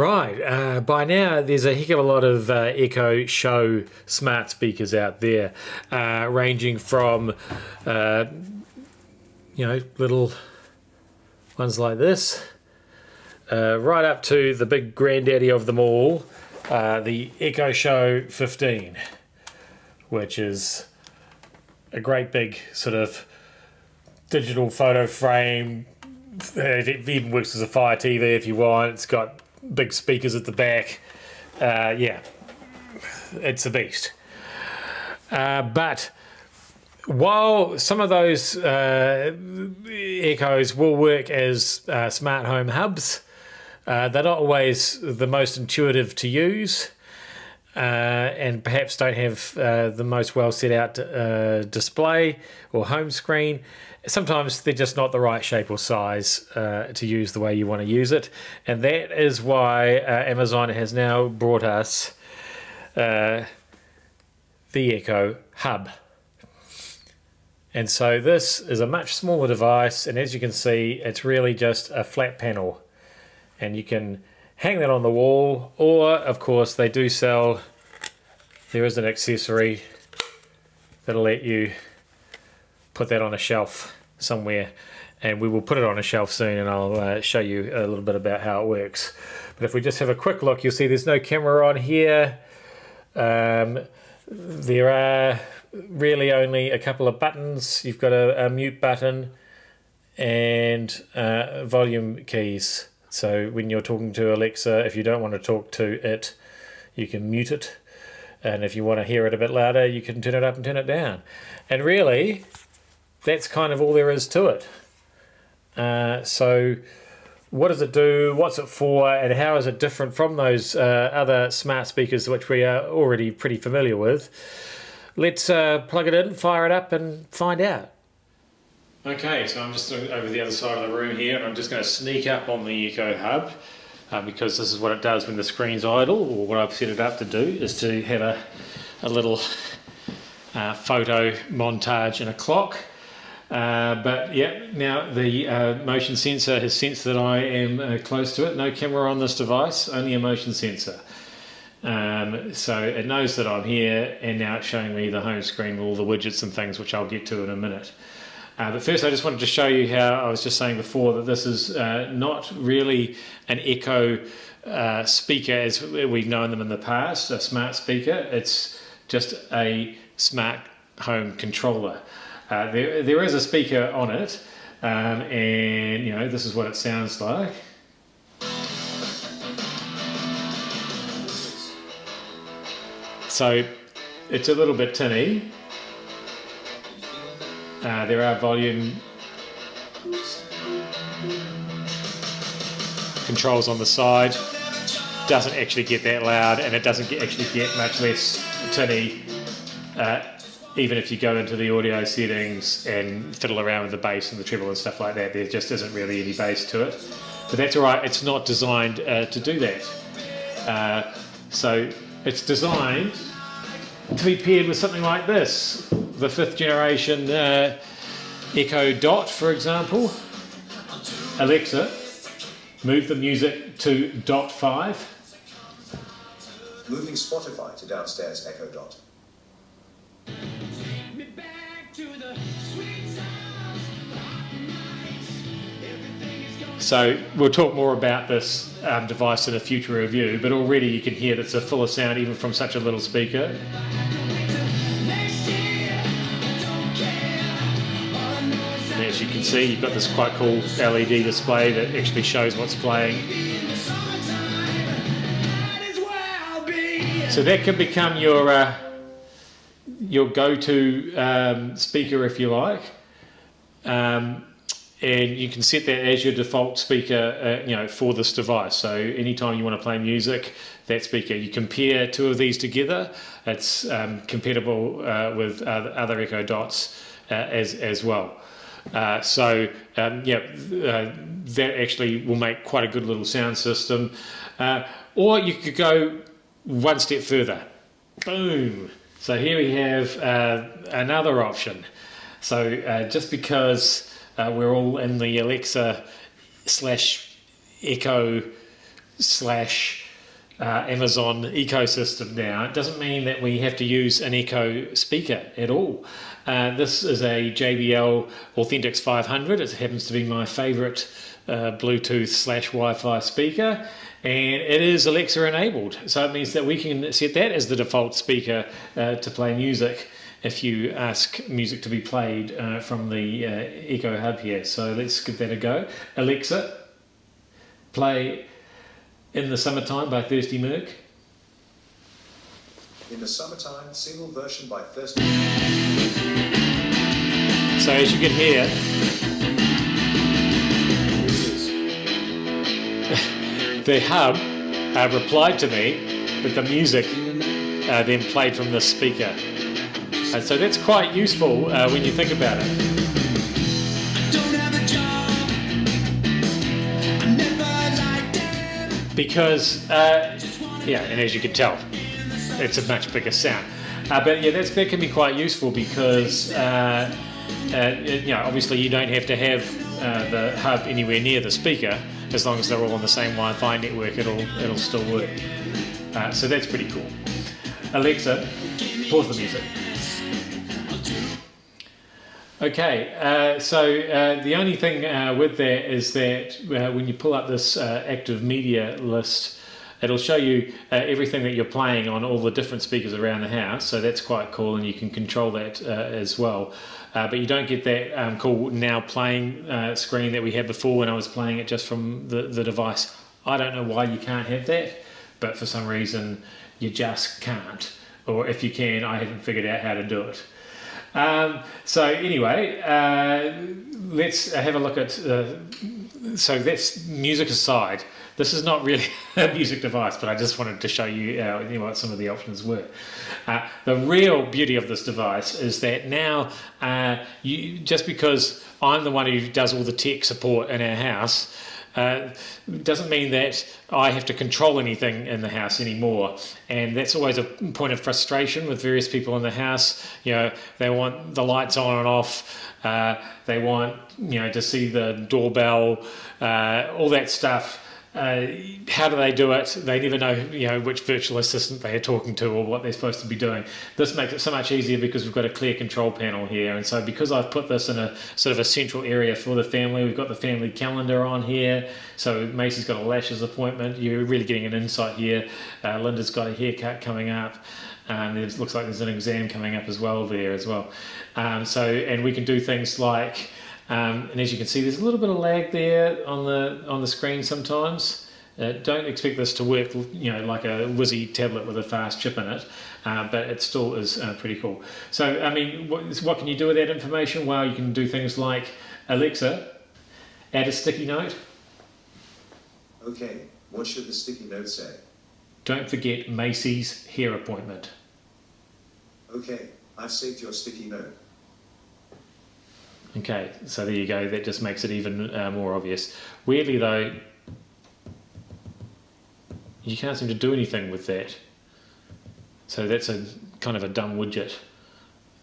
Right, uh, by now there's a heck of a lot of uh, Echo Show smart speakers out there, uh, ranging from, uh, you know, little ones like this, uh, right up to the big granddaddy of them all, uh, the Echo Show 15, which is a great big sort of digital photo frame. It even works as a Fire TV if you want. It's got big speakers at the back. Uh, yeah, it's a beast. Uh, but while some of those uh, echoes will work as uh, smart home hubs, uh, they're not always the most intuitive to use. Uh, and perhaps don't have the most well set out display or home screen sometimes they're just not the right shape or size uh, to use the way you want to use it. And that is why uh, Amazon has now brought us uh, the Echo Hub. And so this is a much smaller device, and as you can see, it's really just a flat panel. And you can hang that on the wall, or of course, they do sell, there is an accessory that'll let you put that on a shelf somewhere and we will put it on a shelf soon and I'll uh, show you a little bit about how it works. But if we just have a quick look, you'll see there's no camera on here. Um, there are really only a couple of buttons. You've got a, a mute button and uh, volume keys. So when you're talking to Alexa, if you don't want to talk to it, you can mute it. And if you want to hear it a bit louder, you can turn it up and turn it down. And really, that's kind of all there is to it. Uh, so, what does it do? What's it for? And how is it different from those uh, other smart speakers which we are already pretty familiar with? Let's uh, plug it in, fire it up, and find out. Okay, so I'm just over the other side of the room here, and I'm just going to sneak up on the Echo Hub uh, because this is what it does when the screen's idle, or what I've set it up to do is to have a, a little uh, photo montage and a clock. Uh, but yeah, now the uh, motion sensor has sensed that I am uh, close to it. No camera on this device, only a motion sensor. Um, so it knows that I'm here, and now it's showing me the home screen with all the widgets and things, which I'll get to in a minute. Uh, but first, I just wanted to show you how I was just saying before that this is uh, not really an Echo uh, speaker as we've known them in the past, a smart speaker. It's just a smart home controller. Uh, there, there is a speaker on it, um, and you know this is what it sounds like. So it's a little bit tinny. Uh, there are volume controls on the side. Doesn't actually get that loud, and it doesn't get, actually get much less tinny uh, even if you go into the audio settings and fiddle around with the bass and the treble and stuff like that, there just isn't really any bass to it. But that's all right, it's not designed uh, to do that. Uh, so it's designed to be paired with something like this, the fifth generation uh, Echo Dot, for example. Alexa, move the music to Dot 5. Moving Spotify to downstairs Echo Dot. So we'll talk more about this um, device in a future review, but already you can hear that it's a fuller sound even from such a little speaker. Can see, you've got this quite cool LED display that actually shows what's playing. So that can become your uh, your go-to um, speaker if you like. Um, and you can set that as your default speaker, uh, you know, for this device. So anytime you want to play music, that speaker, you compare two of these together. It's um, compatible uh, with other, Echo Dots uh, as as well. Uh, so um, yeah, uh, that actually will make quite a good little sound system. Uh, or you could go one step further. Boom. So here we have another option. So just because uh, we're all in the Alexa slash Echo slash uh, Amazon ecosystem now. It doesn't mean that we have to use an Echo speaker at all. Uh, this is a JBL Authentics 500. It happens to be my favorite uh, Bluetooth slash Wi-Fi speaker and it is Alexa enabled. So it means that we can set that as the default speaker uh, to play music if you ask music to be played uh, from the uh, Echo Hub here. So let's give that a go. Alexa, play In the Summertime by Thirsty Merc. In the Summertime, single version by Thirsty So as you can hear, the hub uh, replied to me, but the music uh, then played from the speaker. And so that's quite useful uh, when you think about it. Because, uh, yeah, and as you can tell, it's a much bigger sound. Uh, but yeah, that's, that can be quite useful because, uh, you know, obviously you don't have to have the hub anywhere near the speaker as long as they're all on the same Wi-Fi network, it'll it'll still work. Uh, so that's pretty cool. Alexa, pause the music. Okay, uh, so uh, the only thing uh, with that is that uh, when you pull up this uh, active media list, it'll show you everything that you're playing on all the different speakers around the house. So that's quite cool, and you can control that as well. Uh, but you don't get that um, cool now playing uh, screen that we had before when I was playing it just from the, the device. I don't know why you can't have that, but for some reason you just can't. Or if you can, I haven't figured out how to do it. Um, so anyway, uh, let's have a look at. Uh, so that's music aside. This is not really a music device, but I just wanted to show you, uh, you know, what some of the options were. Uh, the real beauty of this device is that now, uh, you, just because I'm the one who does all the tech support in our house, uh, doesn't mean that I have to control anything in the house anymore. And that's always a point of frustration with various people in the house. You know, they want the lights on and off. Uh, they want, you know, to see the doorbell, uh, all that stuff uh, how do they do it? They never know, you know, which virtual assistant they are talking to or what they're supposed to be doing. This makes it so much easier because we've got a clear control panel here, and so because I've put this in a sort of a central area for the family, we've got the family calendar on here. So Macy's got a lashes appointment. You're really getting an insight here. Uh, Linda's got a haircut coming up. Um, it looks like there's an exam coming up as well there as well. Um, so and we can do things like um, and as you can see, there's a little bit of lag there on the on the screen sometimes. Uh, don't expect this to work, you know, like a Wizzy tablet with a fast chip in it, uh, but it still is uh, pretty cool. So, I mean, what, what can you do with that information? Well, you can do things like Alexa, add a sticky note. Okay, what should the sticky note say? Don't forget Macy's hair appointment. Okay, I've saved your sticky note. Okay, so there you go. That just makes it even uh, more obvious. Weirdly, though, you can't seem to do anything with that. So that's a kind of a dumb widget.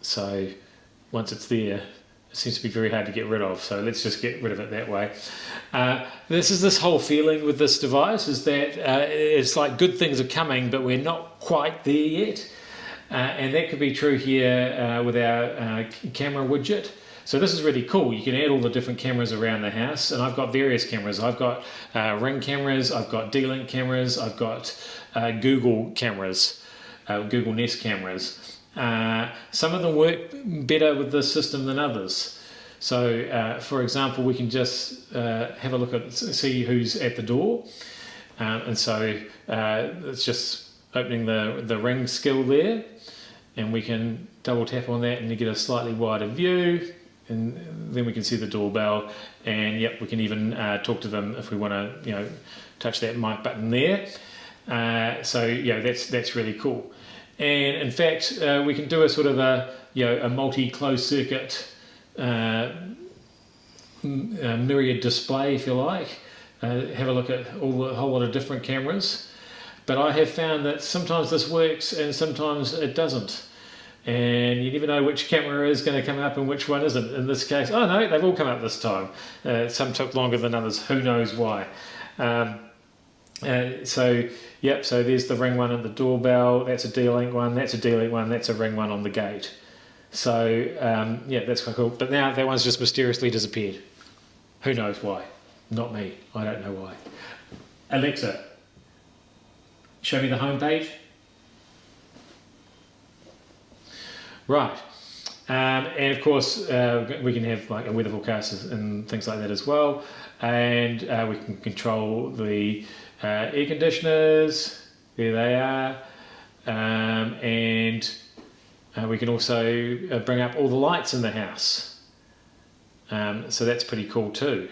So once it's there, it seems to be very hard to get rid of. So let's just get rid of it that way. Uh, this is this whole feeling with this device is that uh, it's like good things are coming, but we're not quite there yet. Uh, and that could be true here uh, with our uh, camera widget. So this is really cool. You can add all the different cameras around the house, and I've got various cameras. I've got uh, Ring cameras, I've got D-Link cameras, I've got uh, Google cameras, uh, Google Nest cameras. Uh, some of them work better with this system than others. So, uh, for example, we can just uh, have a look at see who's at the door, um, and so it's just opening the the Ring skill there, and we can double tap on that and you get a slightly wider view and then we can see the doorbell and yep we can even uh, talk to them if we want to you know touch that mic button there. Uh, so yeah that's that's really cool. And in fact uh, we can do a sort of a you know a multi closed circuit uh, myriad display if you like. Uh, have a look at all a whole lot of different cameras. But I have found that sometimes this works and sometimes it doesn't and you never know which camera is going to come up and which one isn't. In this case, oh no, they've all come up this time. Uh, some took longer than others, who knows why. Um, Uh, so, yep, so there's the ring one at the doorbell, that's a D-Link one, that's a D-Link one, that's a ring one on the gate. So, um, yeah, that's quite cool. But now that one's just mysteriously disappeared. Who knows why? Not me. I don't know why. Alexa, show me the home page. Right. Um, and of course, uh, we can have like a weather forecast and things like that as well. And uh, we can control the uh, air conditioners, there they are. Um, and uh, we can also uh, bring up all the lights in the house. Um, so that's pretty cool too.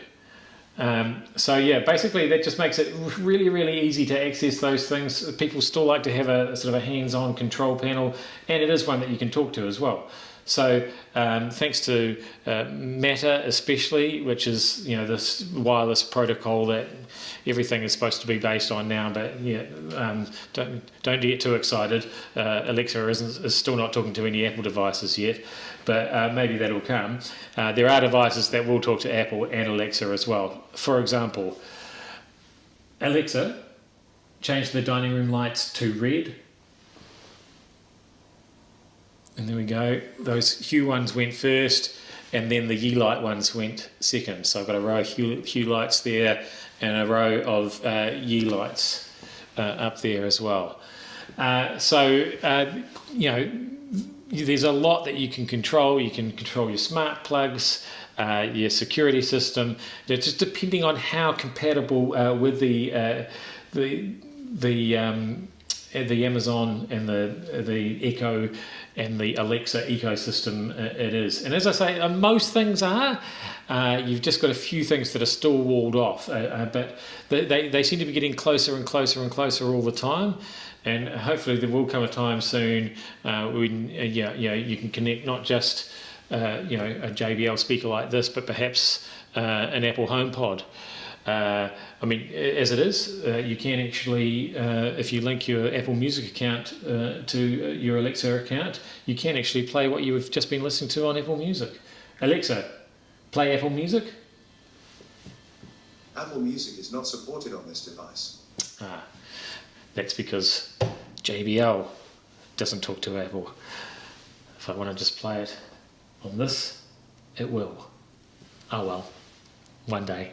Um, so yeah, basically that just makes it really, really easy to access those things. People still like to have a sort of a hands-on control panel, and it is one that you can talk to as well. So um, thanks to uh, Matter especially, which is you know this wireless protocol that everything is supposed to be based on now. But yeah, um, don't don't get too excited. Uh, Alexa isn't, is still not talking to any Apple devices yet, but uh, maybe that'll come. Uh, there are devices that will talk to Apple and Alexa as well. For example, Alexa, change the dining room lights to red. And there we go. Those hue ones went first, and then the Hue light ones went second. So I've got a row of hue, hue lights there and a row of uh, Hue lights uh, up there as well. Uh, so, uh, you know, there's a lot that you can control. You can control your smart plugs, uh, your security system. It's just depending on how compatible uh, with the uh, the the um, the Amazon and the the Echo and the Alexa ecosystem uh, it is. And as I say, uh, most things are. Uh, you've just got a few things that are still walled off, uh, uh, but they, they seem to be getting closer and closer and closer all the time. And hopefully, there will come a time soon uh, when yeah, yeah, you can connect not just you know a JBL speaker like this, but perhaps an Apple HomePod. Uh, I mean, as it is, uh, you can actually, uh, if you link your Apple Music account uh, to uh, your Alexa account, you can actually play what you've just been listening to on Apple Music. Alexa, play Apple Music. Apple Music is not supported on this device. Ah, that's because JBL doesn't talk to Apple. If I want to just play it on this, it will. Oh well, one day.